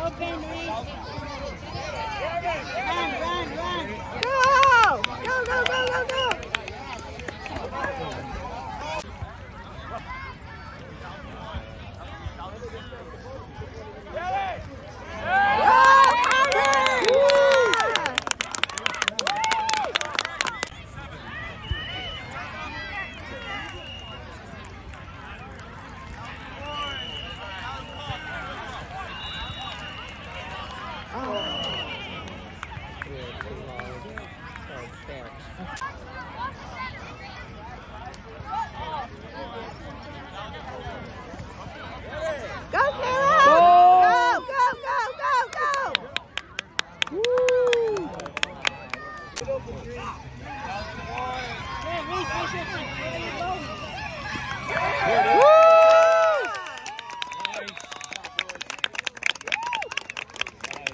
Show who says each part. Speaker 1: Open Go, go,